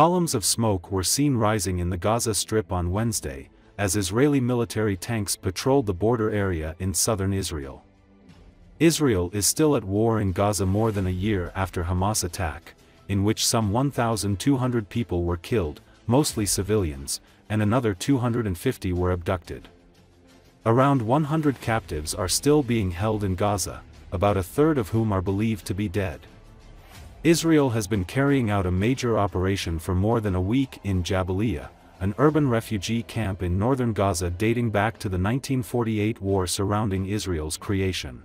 Columns of smoke were seen rising in the Gaza Strip on Wednesday, as Israeli military tanks patrolled the border area in southern Israel. Israel is still at war in Gaza more than a year after Hamas attack, in which some 1,200 people were killed, mostly civilians, and another 250 were abducted. Around 100 captives are still being held in Gaza, about a third of whom are believed to be dead. Israel has been carrying out a major operation for more than a week in Jabaliya, an urban refugee camp in northern Gaza dating back to the 1948 war surrounding Israel's creation.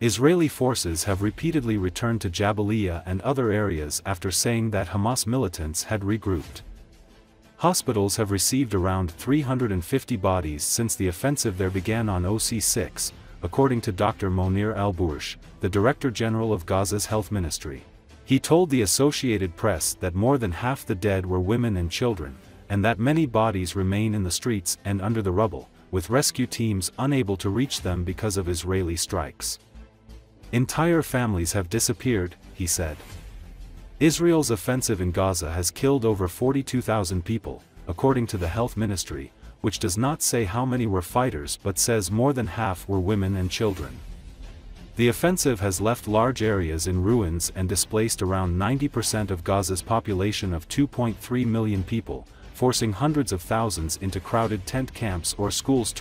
Israeli forces have repeatedly returned to Jabaliya and other areas after saying that Hamas militants had regrouped. Hospitals have received around 350 bodies since the offensive there began on OC-6, according to Dr. Mounir al-Boursh, the Director General of Gaza's Health Ministry. He told the Associated Press that more than half the dead were women and children, and that many bodies remain in the streets and under the rubble, with rescue teams unable to reach them because of Israeli strikes. Entire families have disappeared, he said. Israel's offensive in Gaza has killed over 42,000 people, according to the health ministry, which does not say how many were fighters but says more than half were women and children. The offensive has left large areas in ruins and displaced around 90% of Gaza's population of 2.3 million people, forcing hundreds of thousands into crowded tent camps or schools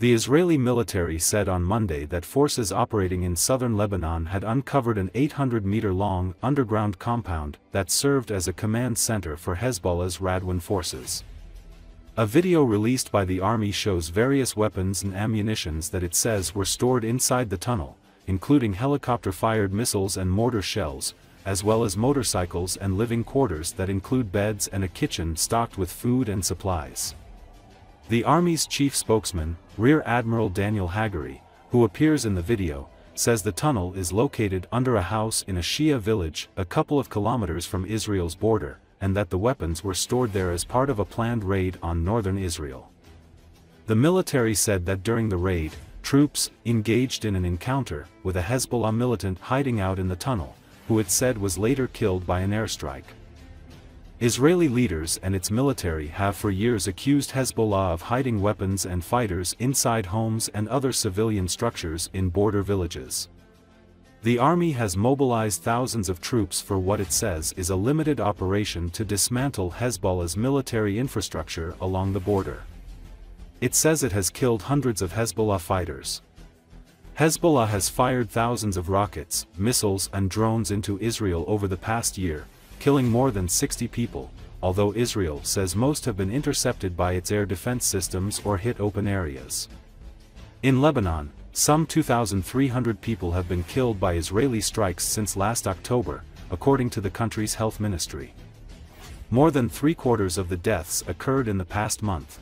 The Israeli military said on Monday that forces operating in southern Lebanon had uncovered an 800-meter-long underground compound that served as a command center for Hezbollah's Radwan forces. A video released by the army shows various weapons and ammunitions that it says were stored inside the tunnel, including helicopter-fired missiles and mortar shells, as well as motorcycles and living quarters that include beds and a kitchen stocked with food and supplies. The Army's chief spokesman, Rear Admiral Daniel Hagari, who appears in the video, says the tunnel is located under a house in a Shia village a couple of kilometers from Israel's border, and that the weapons were stored there as part of a planned raid on northern Israel. The military said that during the raid, troops engaged in an encounter with a Hezbollah militant hiding out in the tunnel, who it said was later killed by an airstrike. Israeli leaders and its military have for years accused Hezbollah of hiding weapons and fighters inside homes and other civilian structures in border villages. The army has mobilized thousands of troops for what it says is a limited operation to dismantle Hezbollah's military infrastructure along the border. It says it has killed hundreds of Hezbollah fighters. Hezbollah has fired thousands of rockets, missiles and drones into Israel over the past year, killing more than 60 people, although Israel says most have been intercepted by its air defense systems or hit open areas. In Lebanon, some 2,300 people have been killed by Israeli strikes since last October, according to the country's health ministry. More than three-quarters of the deaths occurred in the past month.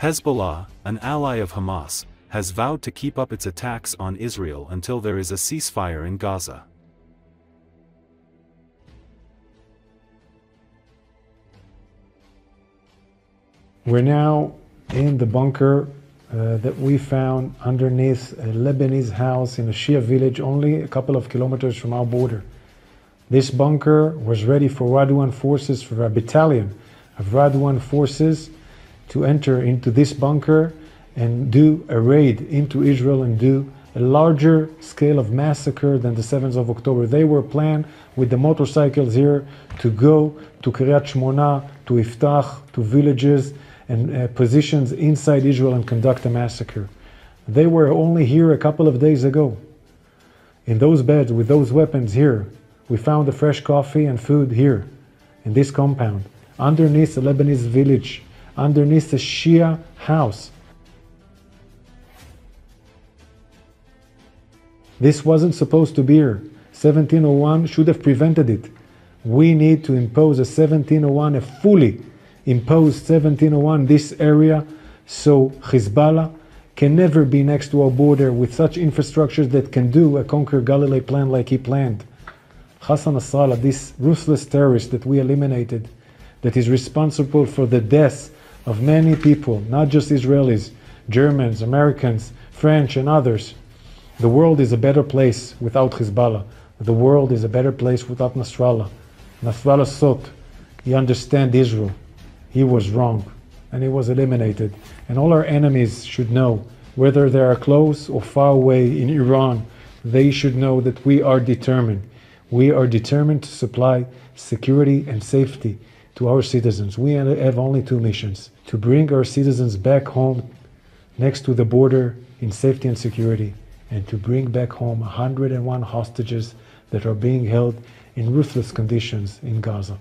Hezbollah, an ally of Hamas, has vowed to keep up its attacks on Israel until there is a ceasefire in Gaza. We're now in the bunker uh, that we found underneath a Lebanese house in a Shia village only a couple of kilometers from our border. This bunker was ready for Radwan forces, for a battalion of Radwan forces to enter into this bunker and do a raid into Israel and do a larger scale of massacre than the 7th of October. They were planned with the motorcycles here to go to Kiryat Shmona, to Iftach, to villages, and uh, positions inside Israel and conduct a massacre. They were only here a couple of days ago. In those beds with those weapons here, we found the fresh coffee and food here, in this compound, underneath the Lebanese village, underneath the Shia house. This wasn't supposed to be here. 1701 should have prevented it. We need to impose a 1701, a fully imposed 1701 this area so Hezbollah can never be next to our border with such infrastructures that can do a conquer Galilee plan like he planned. Hassan Nasrallah, this ruthless terrorist that we eliminated, that is responsible for the deaths of many people, not just Israelis, Germans, Americans, French, and others. The world is a better place without Hezbollah. The world is a better place without Nasrallah. Nasrallah thought he understands Israel he was wrong and he was eliminated. And all our enemies should know, whether they are close or far away in Iran, they should know that we are determined. We are determined to supply security and safety to our citizens. We have only two missions to bring our citizens back home next to the border in safety and security, and to bring back home 101 hostages that are being held in ruthless conditions in Gaza.